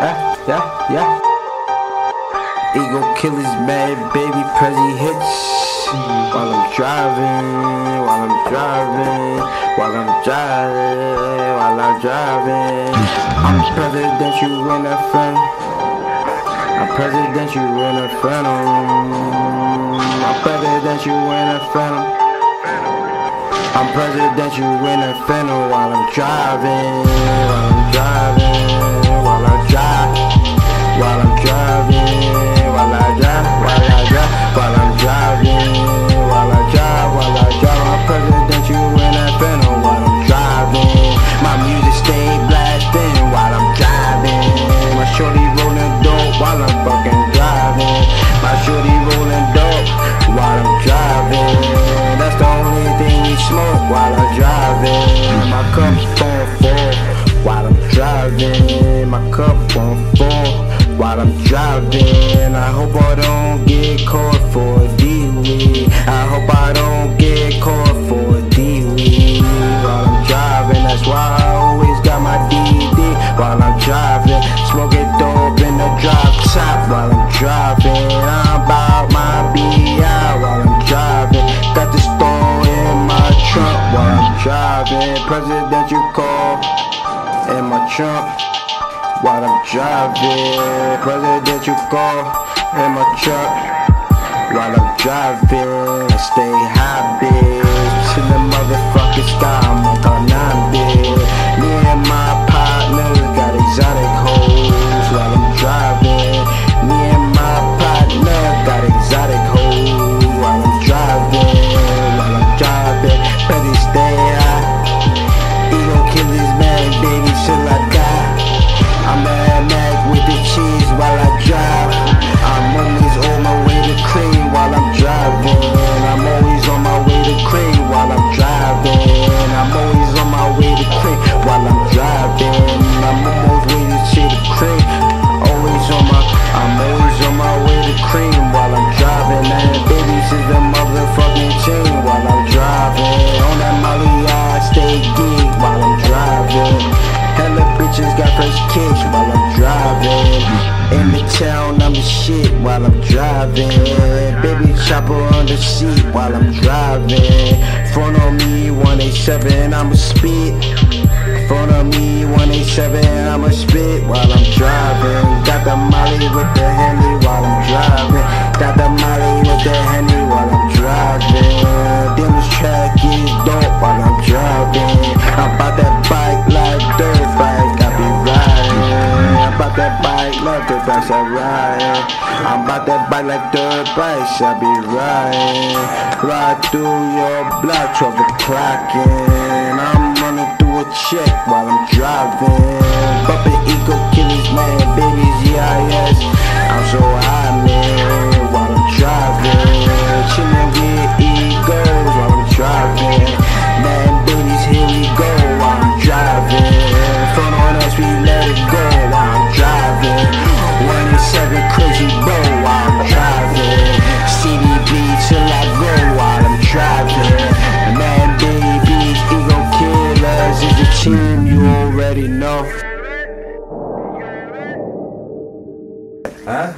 yeah, yeah, yeah. Ego killers, bad baby, Prezzy hits. While I'm driving, while I'm driving, while I'm driving, while I'm driving. I'm presidential in a friend. I'm presidential in a friend. I'm presidential in a friend. I'm presidential in a phantom while I'm driving, while I'm driving, while I'm driving. My cup on full while I'm driving. My cup on full while I'm driving. I hope I don't get caught for a D-Weed. I hope I don't get caught for a D-Weed while I'm driving. That's why I always got my DD while I'm driving. Smoking dope in the drop top while I'm driving. Driving. Presidential call in my trunk while I'm driving. Presidential call in my truck while I'm driving. I stay high, bitch. To the motherfucking sky, Baby, is the motherfucking chain while I'm driving. On that Molly, I stay geek while I'm driving. Hella bitches got fresh kicks while I'm driving. In the town, I'm the shit while I'm driving. Baby chopper on the seat while I'm driving. Phone on me, 187, I'ma speed. Phone on me, 187, I'ma spit while I'm driving. The molly with the henny while I'm driving. Got the molly with the henny while I'm driving. Then this track is dope while I'm driving. I'm about that bike like dirt bike, I be riding. I'm about that bike like dirt bikes, I ride. I'm about that bike like dirt bikes, I be riding. Ride through your block, 12 o'clockin'. I'm running through a check while I'm driving. Bumping eco killers, man, baby Huh?